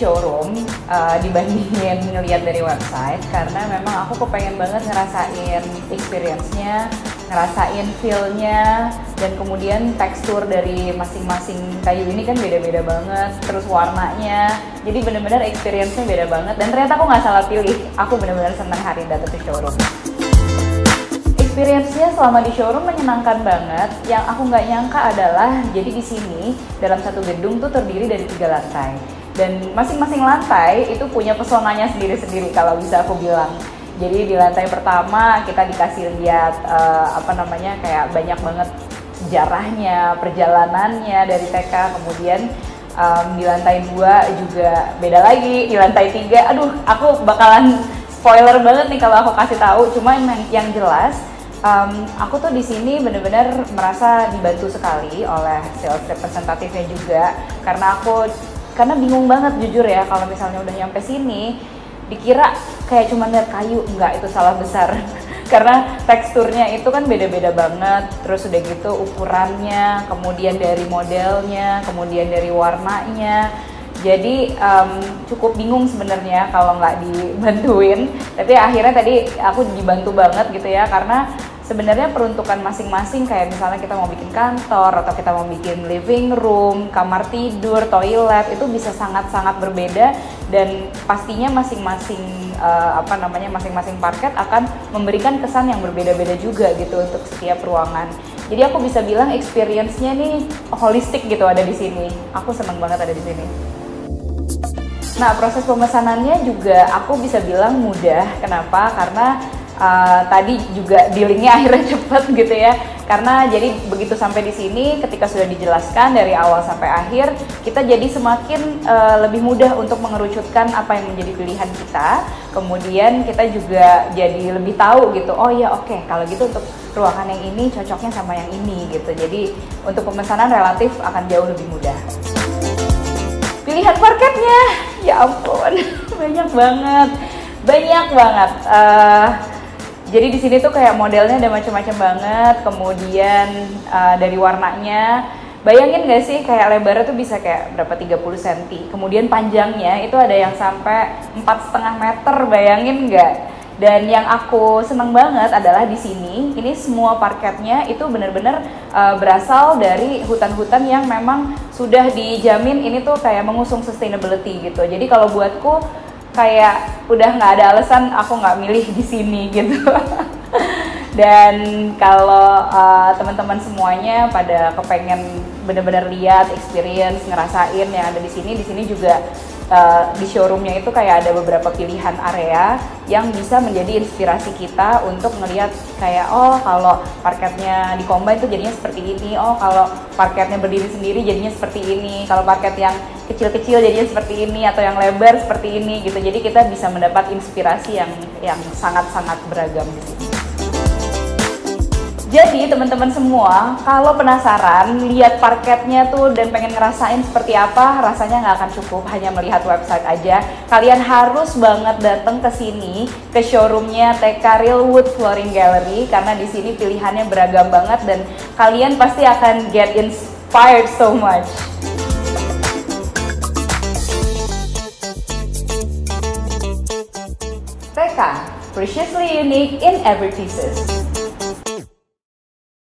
showroom uh, dibandingin ngeliat dari website karena memang aku kepengen banget ngerasain experience-nya, ngerasain feel-nya dan kemudian tekstur dari masing-masing kayu ini kan beda-beda banget, terus warnanya, jadi bener-bener experience-nya beda banget dan ternyata aku nggak salah pilih, aku bener-bener senang hari datang ke showroom. Experience-nya selama di showroom menyenangkan banget. Yang aku nggak nyangka adalah jadi di sini dalam satu gedung tuh terdiri dari tiga lantai dan masing-masing lantai itu punya pesonanya sendiri-sendiri kalau bisa aku bilang. Jadi di lantai pertama kita dikasih lihat uh, apa namanya kayak banyak banget sejarahnya, perjalanannya dari TK, kemudian um, di lantai dua juga beda lagi, di lantai tiga, aduh aku bakalan spoiler banget nih kalau aku kasih tahu. Cuma yang, yang jelas um, aku tuh di sini bener-bener merasa dibantu sekali oleh sales representatifnya juga karena aku karena bingung banget jujur ya kalau misalnya udah nyampe sini dikira kayak cuma lihat kayu. Enggak itu salah besar. Karena teksturnya itu kan beda-beda banget. Terus udah gitu ukurannya kemudian dari modelnya kemudian dari warnanya. Jadi um, cukup bingung sebenarnya kalau nggak dibantuin. Tapi akhirnya tadi aku dibantu banget gitu ya karena sebenarnya peruntukan masing-masing kayak misalnya kita mau bikin kantor atau kita mau bikin living room, kamar tidur, toilet itu bisa sangat-sangat berbeda dan pastinya masing-masing uh, apa namanya masing-masing parket akan memberikan kesan yang berbeda-beda juga gitu untuk setiap ruangan. Jadi aku bisa bilang experience-nya nih holistik gitu ada di sini. Aku seneng banget ada di sini. Nah, proses pemesanannya juga aku bisa bilang mudah. Kenapa? Karena uh, tadi juga dealingnya akhirnya cepat gitu ya. Karena jadi begitu sampai di sini ketika sudah dijelaskan dari awal sampai akhir kita jadi semakin uh, lebih mudah untuk mengerucutkan apa yang menjadi pilihan kita. Kemudian kita juga jadi lebih tahu gitu oh ya oke okay, kalau gitu untuk ruangan yang ini cocoknya sama yang ini gitu. Jadi untuk pemesanan relatif akan jauh lebih mudah. Pilihan parketnya ya ampun banyak banget banyak banget. Uh, jadi di sini tuh kayak modelnya ada macam-macam banget, kemudian uh, dari warnanya Bayangin gak sih kayak lebarnya tuh bisa kayak berapa 30 cm Kemudian panjangnya itu ada yang sampai empat setengah meter bayangin nggak? Dan yang aku seneng banget adalah di sini ini semua parketnya itu benar-benar uh, berasal dari hutan-hutan yang memang sudah dijamin ini tuh kayak mengusung sustainability gitu. Jadi kalau buatku kayak udah nggak ada alasan aku nggak milih di sini gitu dan kalau uh, teman-teman semuanya pada kepengen bener-bener lihat experience ngerasain yang ada di sini di sini juga uh, di showroomnya itu kayak ada beberapa pilihan area yang bisa menjadi inspirasi kita untuk ngelihat kayak oh kalau parketnya di combine itu jadinya seperti ini oh kalau parketnya berdiri sendiri jadinya seperti ini kalau parket yang kecil-kecil jadinya seperti ini atau yang lebar seperti ini gitu jadi kita bisa mendapat inspirasi yang yang sangat-sangat beragam di sini. Jadi teman-teman semua, kalau penasaran lihat parketnya tuh dan pengen ngerasain seperti apa, rasanya nggak akan cukup hanya melihat website aja. Kalian harus banget datang ke sini ke showroomnya TK Realwood Flooring Gallery karena di sini pilihannya beragam banget dan kalian pasti akan get inspired so much. TK, preciously unique in every pieces.